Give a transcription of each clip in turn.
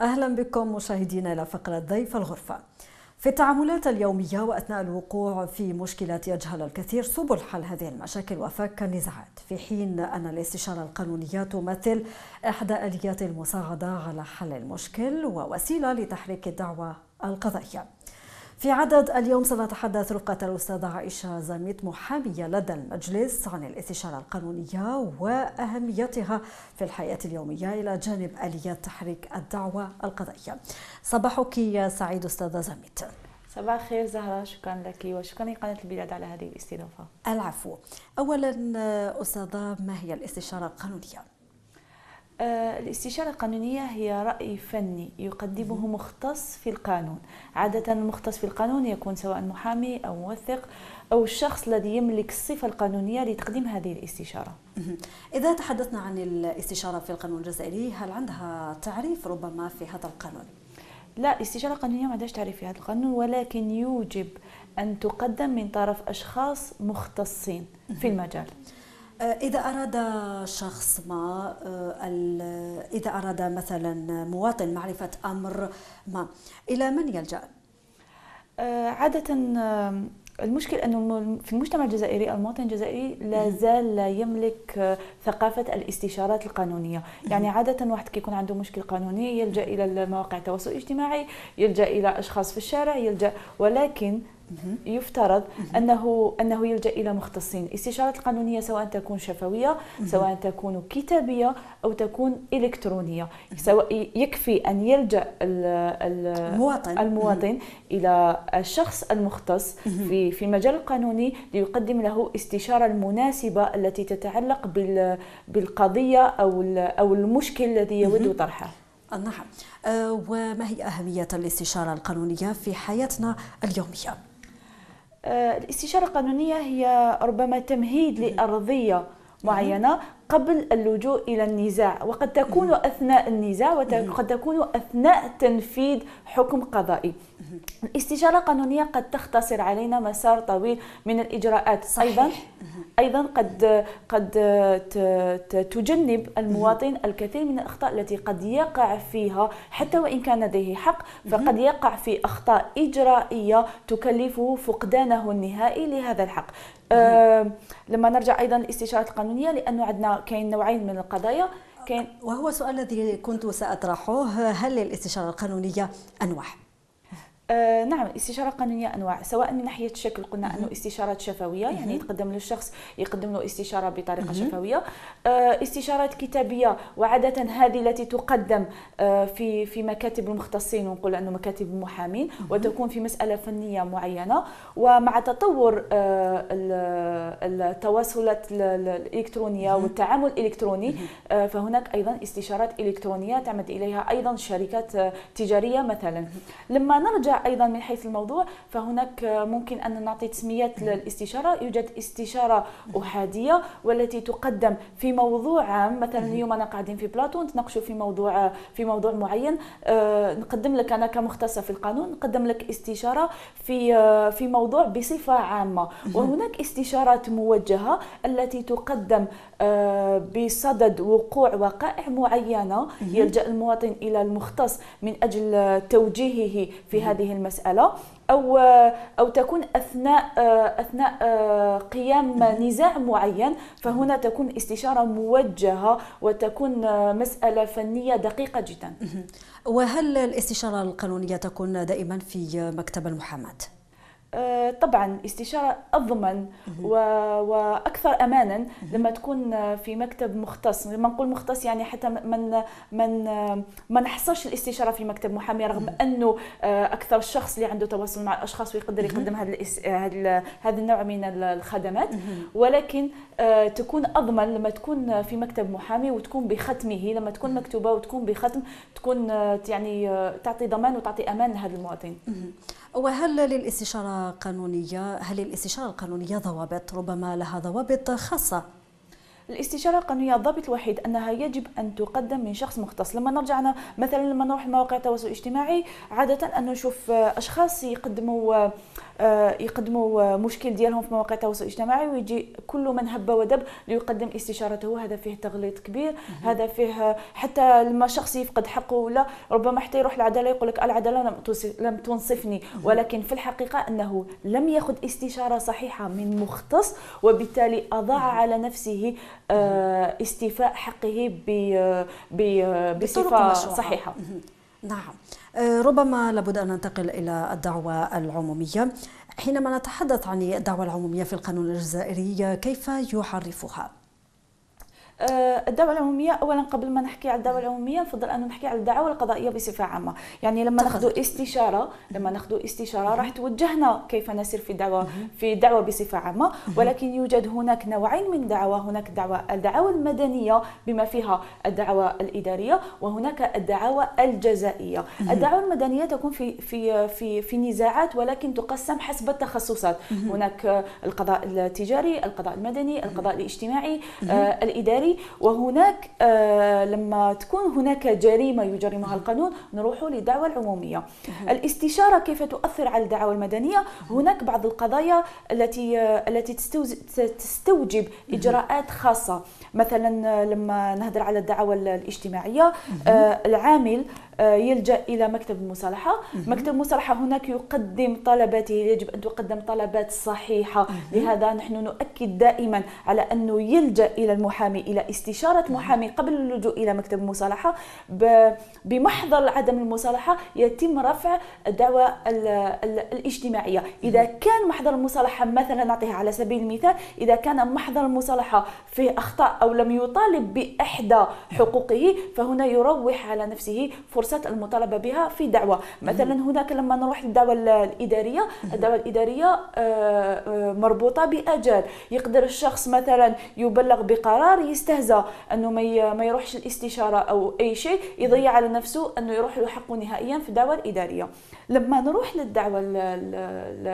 أهلا بكم مشاهدينا إلى فقرة ضيف الغرفة. في التعاملات اليومية وأثناء الوقوع في مشكلات يجهل الكثير سبل حل هذه المشاكل وفك النزاعات. في حين أن الاستشارة القانونية تمثل إحدى آليات المساعدة على حل المشكل ووسيلة لتحريك الدعوة القضائية. في عدد اليوم سنتحدث رفقة الأستاذة عائشة زميت محامية لدى المجلس عن الاستشارة القانونية وأهميتها في الحياة اليومية إلى جانب آليات تحريك الدعوة القضائية. صباحك يا سعيد أستاذة زميت صباح الخير زهرة شكرا لك وشكرا لقناة البلاد على هذه الاستضافة. العفو. أولا أستاذة ما هي الاستشارة القانونية؟ آه، الاستشارة القانونية هي رأي فني يقدمه مختص في القانون. عادة المختص في القانون يكون سواء محامي أو موثق أو الشخص الذي يملك الصفة القانونية لتقديم هذه الاستشارة. إذا تحدثنا عن الاستشارة في القانون الجزائري هل عندها تعريف ربما في هذا القانون؟ لا الاستشارة القانونية ما عندهاش تعريف في هذا القانون ولكن يوجب أن تقدم من طرف أشخاص مختصين في المجال. إذا أراد شخص ما آه، إذا أراد مثلا مواطن معرفة أمر ما إلى من يلجأ؟ آه، عادة المشكل إنه في المجتمع الجزائري المواطن الجزائري لا زال لا يملك ثقافة الاستشارات القانونية، يعني عادة واحد كيكون عنده مشكل قانوني يلجأ إلى مواقع التواصل الاجتماعي، يلجأ إلى أشخاص في الشارع، يلجأ. ولكن يفترض انه أنه يلجأ إلى مختصين، الاستشارات القانونية سواء تكون شفوية، سواء تكون كتابية أو تكون إلكترونية، سواء يكفي أن يلجأ المواطن. المواطن إلى الشخص المختص في في المجال القانوني ليقدم له استشارة المناسبة التي تتعلق بالقضية أو أو المشكل الذي يود طرحه. نعم. أه وما هي أهمية الاستشارة القانونية في حياتنا اليومية؟ آه، الاستشارة القانونية هي ربما تمهيد لأرضية معينة قبل اللجوء إلى النزاع وقد تكون أثناء النزاع وقد تكون أثناء تنفيذ حكم قضائي. الاستشارة القانونية قد تختصر علينا مسار طويل من الإجراءات. صحيح. أيضا أيضا قد قد تجنب المواطن الكثير من الأخطاء التي قد يقع فيها حتى وإن كان لديه حق. فقد يقع في أخطاء إجرائية تكلفه فقدانه النهائي لهذا الحق. آه لما نرجع أيضا للاستشارات القانونية لأنه عندنا كاين نوعين من القضايا. كاين وهو السؤال الذي كنت سأطرحه هل للاستشارة القانونية أنواع؟ آه نعم الاستشاره القانونيه أنواع سواء من ناحية الشكل قلنا أنه استشارات شفوية يعني يتقدم للشخص يقدم له استشارة بطريقة شفوية. آه استشارات كتابية وعادة هذه التي تقدم آه في في مكاتب المختصين ونقول أنه مكاتب المحامين وتكون في مسألة فنية معينة. ومع تطور التواصلات الإلكترونية والتعامل الالكتروني فهناك أيضا استشارات إلكترونية تعمد إليها أيضا شركات تجارية مثلا. لما نرجع أيضا من حيث الموضوع فهناك ممكن أن نعطي تسميات للاستشارة. يوجد استشارة أحادية والتي تقدم في موضوع عام. مثلا اليوم أنا قاعدين في بلاطو نتناقشوا في موضوع في موضوع معين. آه، نقدم لك أنا كمختصة في القانون نقدم لك استشارة في آه، في موضوع بصفة عامة. وهناك استشارات موجهة التي تقدم بصدد وقوع وقائع معينة يلجأ المواطن إلى المختص من أجل توجيهه في هذه هذه المسألة أو أو تكون أثناء أثناء قيام نزاع معين فهنا تكون استشارة موجهة وتكون مسألة فنية دقيقة جدا. وهل الاستشارة القانونية تكون دائما في مكتب المحاماة؟ آه، طبعا استشارة أضمن وأكثر امانا لما تكون في مكتب مختص. لما نقول مختص يعني حتى من من ما نحصلش الاستشارة في مكتب محامي رغم أنه آه، أكثر شخص اللي عنده تواصل مع الأشخاص ويقدر يقدم هذا هذا النوع من الخدمات. ولكن آه، تكون أضمن لما تكون في مكتب محامي وتكون بختمه. لما تكون مكتوبة وتكون بختم تكون يعني تعطي ضمان وتعطي أمان لهذا المواطن. وهل للاستشارة القانونية هل للاستشارة القانونية ضوابط؟ ربما لها ضوابط خاصة. الاستشارة القانونية الضابط الوحيد أنها يجب أن تقدم من شخص مختص. لما نرجع مثلا لما نروح لمواقع التواصل الاجتماعي عادة أن نشوف أشخاص يقدموا آه، يقدموا مشكل ديالهم في مواقع التواصل الاجتماعي ويجي كل من هب ودب ليقدم استشارته. هذا فيه تغليط كبير هذا فيه حتى لما شخص يفقد حقه ولا ربما حتى يروح العدالة يقول لك العدالة لم لم تنصفني. ولكن في الحقيقة أنه لم يأخذ استشارة صحيحة من مختص وبالتالي أضاع على نفسه استيفاء حقه بصفة صحيحة. نعم. آه، ربما لابد أن ننتقل إلى الدعوة العمومية. حينما نتحدث عن الدعوة العمومية في القانون الجزائري كيف يحرفها؟ آه، الدعوة العمومية أولا قبل ما نحكي على الدعوة العمومية نفضل أن نحكي على الدعوة القضائية بصفة عامة. يعني لما ناخذ استشارة لما ناخذ استشارة راح توجهنا كيف نسير في الدعوة في الدعوة بصفة عامة. ولكن يوجد هناك نوعين من الدعوة هناك دعوة الدعوة المدنية بما فيها الدعوة الإدارية وهناك الدعوة الجزائية. الدعوة المدنية تكون في في في في نزاعات ولكن تقسم حسب التخصصات. هناك القضاء التجاري القضاء المدني القضاء الاجتماعي آه، العسكري وهناك آه لما تكون هناك جريمة يجرمها القانون نروح للدعوه العمومية. الاستشارة كيف تؤثر على الدعوة المدنية؟ هناك بعض القضايا التي آه التي تستوجب إجراءات خاصة. مثلا لما نهضر على الدعوة الاجتماعية آه العامل آه، يلجأ إلى مكتب المصالحة. مكتب المصالحة هناك يقدم طلباته يجب أن تقدم طلبات صحيحة. لهذا نحن نؤكد دائما على أنه يلجأ إلى المحامي إلى استشارة محامي قبل اللجوء إلى مكتب المصالحة. بمحضر عدم المصالحة يتم رفع الدعوه الاجتماعية. إذا كان محضر المصالحة مثلا نعطيها على سبيل المثال إذا كان محضر المصالحة فيه أخطاء أو لم يطالب بإحدى حقوقه فهنا يروح على نفسه فرصة فرصة المطالبة بها في دعوة. مثلا هناك لما نروح للدعوة الإدارية الدعوة الإدارية آه، آه، مربوطة بأجل يقدر الشخص مثلا يبلغ بقرار يستهزأ أنه ما يروحش الاستشارة أو أي شيء يضيع على نفسه أنه يروح له حقه نهائيا في الدعوة الإدارية. لما نروح للدعوة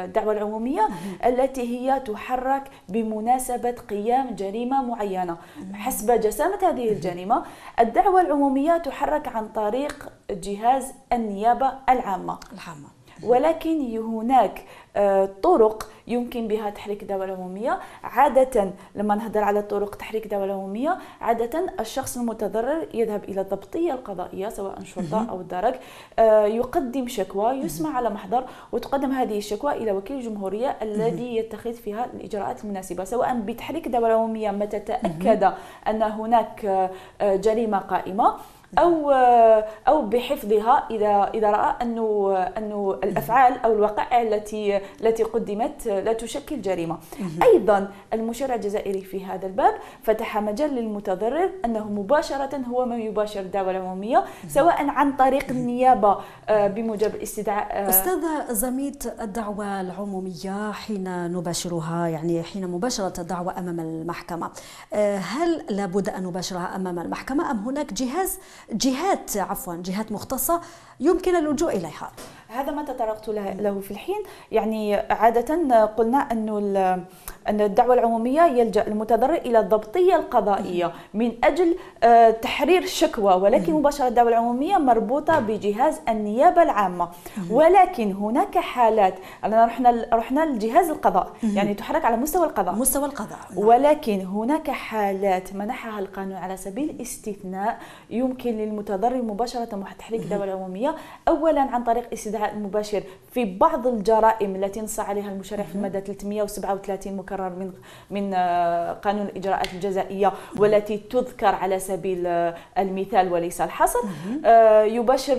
الدعوة العمومية التي هي تحرك بمناسبة قيام جريمة معينة. حسب جسامة هذه الجريمة الدعوة العمومية تحرك عن طريق جهاز النيابة العامة. العامة. ولكن هناك آه، طرق يمكن بها تحريك الدعوة العمومية. عادة لما نهضر على طرق تحريك الدعوة العمومية عادة الشخص المتضرر يذهب إلى الضبطية القضائية سواء شرطة أو الدرك آه، يقدم شكوى يسمع على محضر وتقدم هذه الشكوى إلى وكيل الجمهورية الذي يتخذ فيها الإجراءات المناسبة سواء بتحريك الدعوة العمومية. متى تأكد أن هناك آه، جريمة قائمة؟ أو أو بحفظها إذا إذا رأى أنه أنه الأفعال أو الوقائع التي التي قدمت لا تشكل جريمة. أيضا المشرع الجزائري في هذا الباب فتح مجال للمتضرر أنه مباشرة هو من يباشر الدعوه العموميه سواء عن طريق النيابة آه، بموجب الاستدعاء آه، استاذه زميت الدعوة العمومية حين نباشرها يعني حين مباشرة الدعوة أمام المحكمة. آه، هل لابد أن نباشرها أمام المحكمة أم هناك جهاز جهات عفوا جهات مختصة يمكن اللجوء إليها. هذا ما تطرقت له في الحين. يعني عادة قلنا أنه أن الدعوة العمومية يلجأ المتضرر إلى الضبطية القضائية من أجل آه، تحرير شكوى ولكن مباشرة الدعوة العمومية مربوطة بجهاز النيابة العامة. ولكن هناك حالات رحنا رحنا لجهاز القضاء. يعني تحرك على مستوى القضاء. مستوى القضاء. نعم. ولكن هناك حالات منحها القانون على سبيل الاستثناء. يمكن للمتضرر مباشرة تحريك الدعوة العمومية. أولا عن طريق استدعاء المباشر في بعض الجرائم التي نص عليها المشرع في المادة 337 مكرر من من آه، قانون الإجراءات الجزائية والتي تذكر على سبيل آه، المثال وليس الحصر. آه، يباشر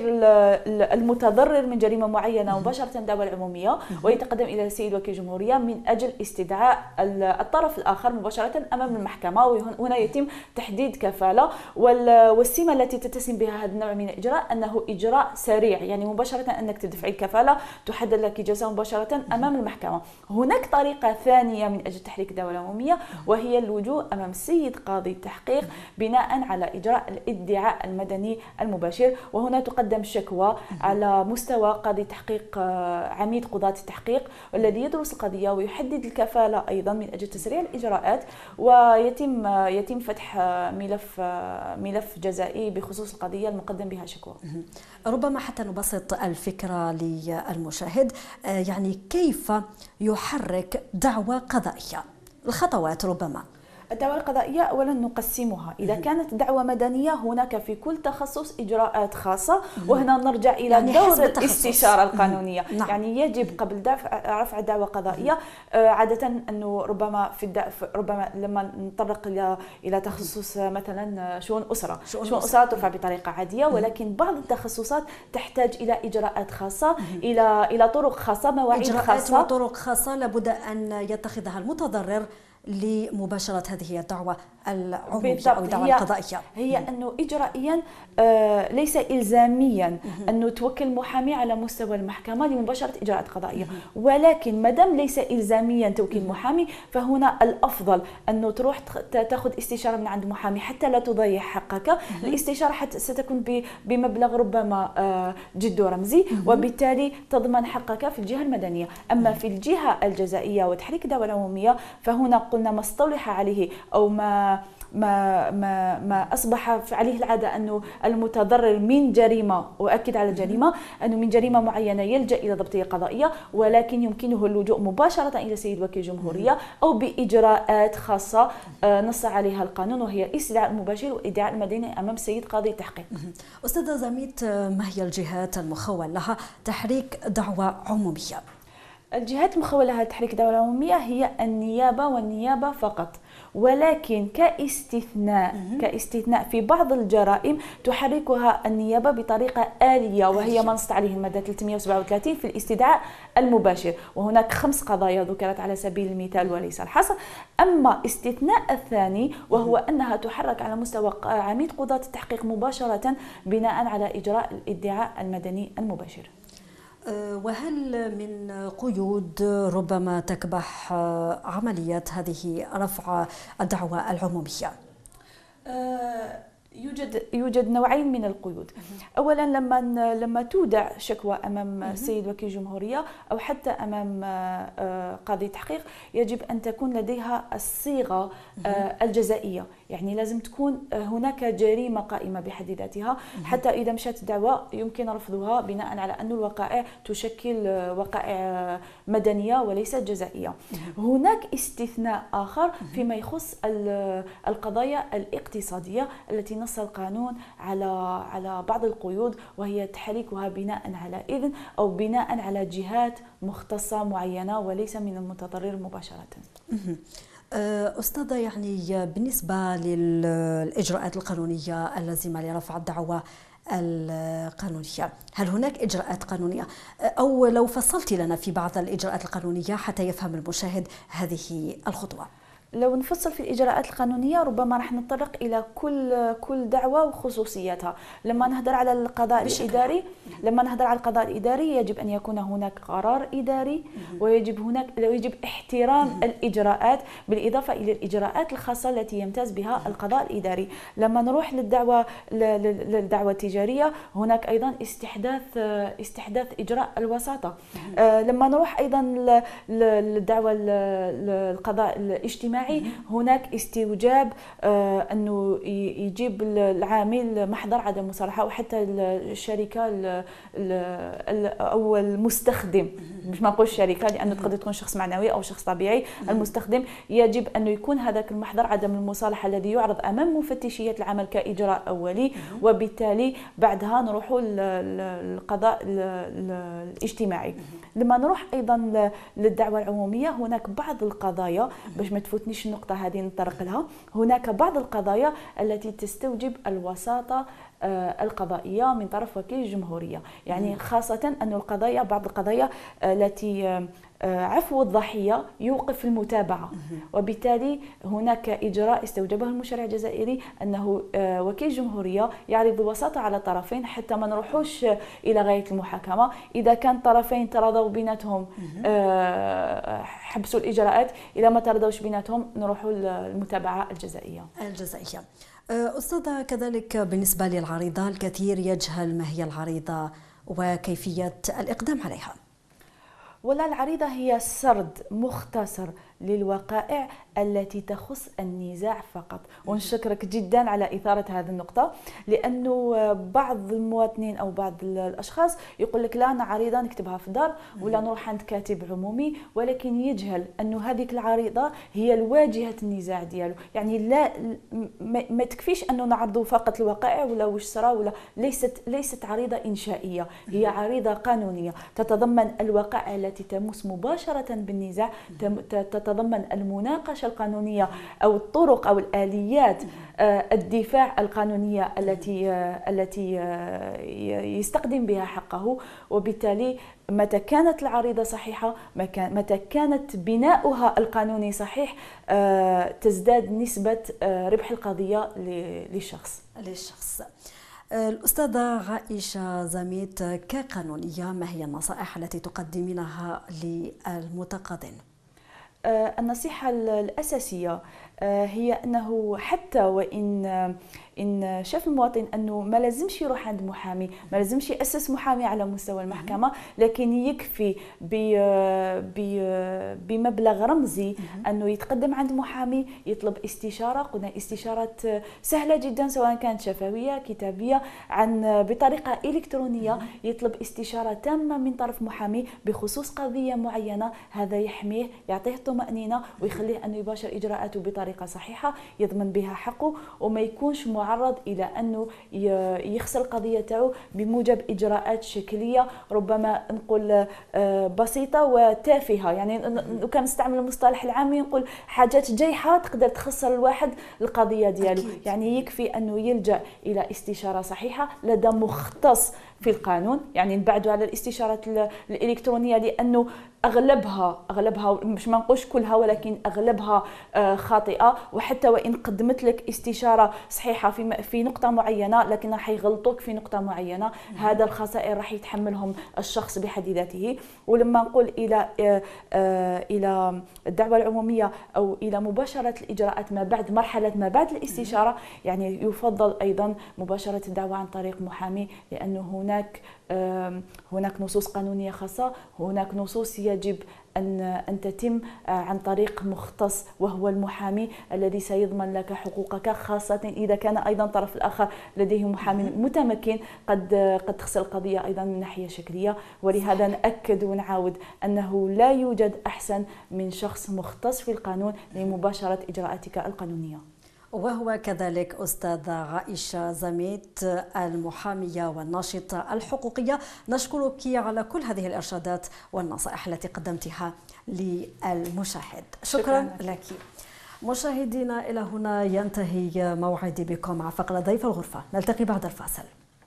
المتضرر من جريمة معينة مباشرة الدعوة العمومية ويتقدم إلى السيد وكيل الجمهورية من أجل استدعاء الطرف الآخر مباشرة أمام المحكمة وهنا يتم تحديد كفالة. والسمة التي تتسم بها هذا النوع من الإجراء أنه إجراء سريع يعني مباشرة أنك دفع الكفاله تحدد لك جلسه مباشرة أمام المحكمة. هناك طريقة ثانية من أجل تحريك الدعوه العموميه وهي اللجوء أمام السيد قاضي التحقيق بناء على إجراء الادعاء المدني المباشر. وهنا تقدم شكوى على مستوى قاضي تحقيق آه، عميد قضاة التحقيق والذي يدرس القضية ويحدد الكفالة أيضا من أجل تسريع الإجراءات. ويتم آه، يتم فتح آه، ملف ملف جزائي بخصوص القضية المقدم بها شكوى. ربما حتى نبسط الفكرة للمشاهد. يعني كيف يحرك دعوى قضائية؟ الخطوات ربما. الدعوة القضائية أولا نقسمها. إذا كانت دعوة مدنية هناك في كل تخصص إجراءات خاصة وهنا نرجع إلى يعني دور الاستشارة القانونية. نعم. يعني يجب قبل دفع رفع دعوة قضائية آه، عادة أنه ربما في ربما لما نطرق إلى إلى تخصص مثلا شؤون أسرة. شؤون أسرة. ترفع بطريقة عادية ولكن بعض التخصصات تحتاج إلى إجراءات خاصة إلى إلى طرق خاصة مواعيد خاصة. وطرق خاصة لابد أن يتخذها المتضرر. لمباشرة هذه الدعوة. العمومية أو الدعوة هي القضائية هي أنه إجرائيا آه ليس إلزاميا أنه توكل محامي على مستوى المحكمة لمباشرة إجراءات قضائية. ولكن ما دام ليس إلزاميا توكيل محامي فهنا الأفضل أنه تروح تأخذ استشارة من عند محامي حتى لا تضيع حقك. الاستشارة حتى ستكون بمبلغ ربما آه جد رمزي. وبالتالي تضمن حقك في الجهة المدنية. أما في الجهة الجزائية وتحريك الدعوة العمومية فهنا قلنا ما اصطلح عليه أو ما ما ما ما أصبح عليه العادة أنه المتضرر من جريمة واكد على جريمة أنه من جريمة معينة يلجأ إلى ضبطيه قضائية ولكن يمكنه اللجوء مباشرة إلى سيد وكيل الجمهوريه أو بإجراءات خاصة آه، نص عليها القانون وهي الاستدعاء المباشر والادعاء المدني أمام سيد قاضي التحقيق. أستاذة زميت ما هي الجهات المخول لها تحريك دعوى عمومية؟ الجهات المخولة لها تحريك الدولة العمومية هي النيابة والنيابة فقط ولكن كاستثناء كاستثناء في بعض الجرائم تحركها النيابة بطريقة آلية وهي ما نصت عليه المادة 337 في الاستدعاء المباشر. وهناك خمس قضايا ذكرت على سبيل المثال وليس الحصر. أما استثناء الثاني وهو أنها تحرك على مستوى عميد قضاة التحقيق مباشرة بناء على إجراء الادعاء المدني المباشر. وهل من قيود ربما تكبح أه، عملية هذه رفع الدعوة العمومية؟ أه، يوجد يوجد نوعين من القيود. اولا لما لما تودع شكوى أمام السيد وكيل الجمهوريه أو حتى أمام قاضي تحقيق يجب أن تكون لديها الصيغة الجزائية. يعني لازم تكون هناك جريمة قائمة بحد ذاتها. حتى إذا مشات الدعوه يمكن رفضها بناء على أن الوقائع تشكل وقائع مدنية وليست جزائية. هناك استثناء آخر فيما يخص القضايا الاقتصادية التي نص القانون على على بعض القيود وهي تحريكها بناء على إذن أو بناء على جهات مختصة معينة وليس من المتضرر مباشرة. أستاذة يعني بالنسبة للإجراءات القانونية اللازمة لرفع الدعوة القانونية هل هناك إجراءات قانونية؟ أو لو فصلت لنا في بعض الإجراءات القانونية حتى يفهم المشاهد هذه الخطوة. لو نفصل في الإجراءات القانونية ربما راح نتطرق إلى كل كل دعوة وخصوصياتها لما نهضر على القضاء الإداري لما نهضر على القضاء الإداري يجب أن يكون هناك قرار إداري ويجب هناك يجب احترام الإجراءات بالإضافة إلى الإجراءات الخاصة التي يمتاز بها القضاء الإداري. لما نروح للدعوة للدعوة التجارية هناك أيضا استحداث استحداث إجراء الوساطة. آه، لما نروح أيضا للدعوة القضاء الاجتماعي الاجتماعي هناك استوجاب آه، أنه يجيب العامل محضر عدم مصالحة وحتى الشركة أو المستخدم. مش ما نقول الشركة لأنه تقدر تكون شخص معنوي أو شخص طبيعي. المستخدم يجب أنه يكون هذاك المحضر عدم المصالحة الذي يعرض أمام مفتشيه العمل كإجراء أولي. وبالتالي بعدها نروح للقضاء الاجتماعي. لما نروح أيضا للدعوة العمومية هناك بعض القضايا باش ما تفوت فوتنيش النقطة هذه نطرق لها. هناك بعض القضايا التي تستوجب الوساطة القضائية من طرف وكيل الجمهورية. يعني خاصة أن القضايا بعض القضايا التي عفو الضحية يوقف المتابعة. وبالتالي هناك إجراء استوجبه المشرع الجزائري أنه وكيل الجمهورية يعرض الوساطة على الطرفين حتى ما نروحوش إلى غاية المحاكمة. إذا كان طرفين تراضوا بيناتهم حبسوا الإجراءات إذا ما تراضوش بيناتهم نروحوا المتابعة الجزائية. الجزائية. أستاذة كذلك بالنسبة للعريضة الكثير يجهل ما هي العريضة وكيفية الإقدام عليها. ولا العريضة هي سرد مختصر للوقائع التي تخص النزاع فقط. ونشكرك جدا على إثارة هذه النقطة لأنه بعض المواطنين أو بعض الأشخاص يقول لك لا أنا عريضة نكتبها في الدار ولا نروح عند كاتب عمومي ولكن يجهل أنه هذه العريضة هي الواجهة النزاع ديالو. يعني لا ما تكفيش أنه نعرضوا فقط الوقائع ولا وش صرا ولا ليست ليست عريضة إنشائية هي عريضة قانونية. تتضمن الوقائع التي تمس مباشرة بالنزاع تتضمن القانونية أو الطرق أو الآليات آه، الدفاع القانونية التي آه، التي آه، يستخدم بها حقه. وبالتالي متى كانت العريضة صحيحة متى كانت بناؤها القانوني صحيح تزداد نسبة ربح القضية للشخص. للشخص. الأستاذة عائشة زميت كقانونية ما هي النصائح التي تقدمينها للمتقاضين؟ النصيحة الأساسية. هي أنه حتى وإن إن شاف المواطن أنه ما لازمش يروح عند محامي ما لازمش يأسس محامي على مستوى المحكمة لكن يكفي بمبلغ رمزي أنه يتقدم عند محامي يطلب استشارة قلنا استشارات سهلة جدا سواء كانت شفوية كتابية عن بطريقة إلكترونية يطلب استشارة تامة من طرف محامي بخصوص قضية معينة هذا يحميه يعطيه الطمانينه ويخليه انه يباشر إجراءاته بطريقة صحيحة يضمن بها حقه وما يكونش معرض إلى أنه يخسر القضية تاعو بموجب إجراءات شكلية ربما نقول آه، بسيطة وتافهة. يعني لو كان نستعمل المصطلح العامي نقول حاجات جيحة تقدر تخسر الواحد القضية ديالو. يعني يكفي أنه يلجأ إلى استشارة صحيحة لدى مختص في القانون يعني نبعدوا على الاستشارات الإلكترونية لأنه اغلبها أغلبها مش ما نقولش كلها ولكن أغلبها آه، خاطئة. وحتى وإن قدمت لك استشارة صحيحة في في نقطة معينة لكن راح يغلطوك في نقطة معينة هذا الخسائر راح يتحملهم الشخص بحد ذاته. ولما نقول إلى آه، آه، إلى الدعوة العمومية أو إلى مباشرة الإجراءات ما بعد مرحلة ما بعد الاستشارة يعني يفضل أيضا مباشرة الدعوة عن طريق محامي لأنه هناك هناك نصوص قانونية خاصة هناك نصوص يجب أن أن تتم آه، عن طريق مختص وهو المحامي الذي سيضمن لك حقوقك خاصة إذا كان أيضا الطرف الآخر لديه محامي متمكن. قد قد تخسر القضية أيضا من ناحية شكلية. ولهذا نأكد ونعاود أنه لا يوجد أحسن من شخص مختص في القانون لمباشرة إجراءاتك القانونية. وهو كذلك أستاذة عائشة زميت المحامية والناشطة الحقوقية. نشكرك على كل هذه الإرشادات والنصائح التي قدمتها للمشاهد. شكرا, شكرا لك. مشاهدينا إلى هنا ينتهي موعدي بكم مع فقرة ضيف الغرفة. نلتقي بعد الفاصل.